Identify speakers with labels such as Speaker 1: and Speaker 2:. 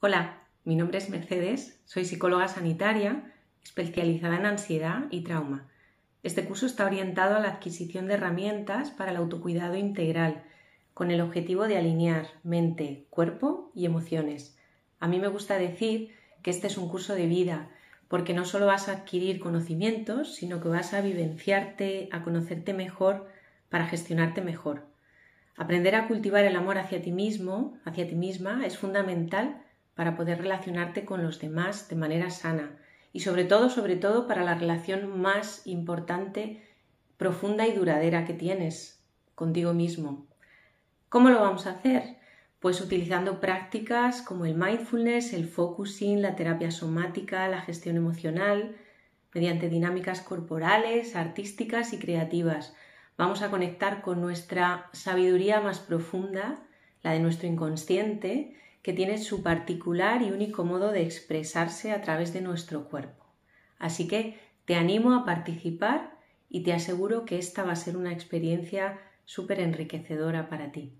Speaker 1: Hola, mi nombre es Mercedes, soy psicóloga sanitaria especializada en ansiedad y trauma. Este curso está orientado a la adquisición de herramientas para el autocuidado integral, con el objetivo de alinear mente, cuerpo y emociones. A mí me gusta decir que este es un curso de vida, porque no solo vas a adquirir conocimientos, sino que vas a vivenciarte, a conocerte mejor para gestionarte mejor. Aprender a cultivar el amor hacia ti mismo, hacia ti misma, es fundamental para poder relacionarte con los demás de manera sana y sobre todo, sobre todo para la relación más importante, profunda y duradera que tienes contigo mismo. ¿Cómo lo vamos a hacer? Pues utilizando prácticas como el mindfulness, el focusing, la terapia somática, la gestión emocional, mediante dinámicas corporales, artísticas y creativas. Vamos a conectar con nuestra sabiduría más profunda, la de nuestro inconsciente, que tiene su particular y único modo de expresarse a través de nuestro cuerpo. Así que te animo a participar y te aseguro que esta va a ser una experiencia súper enriquecedora para ti.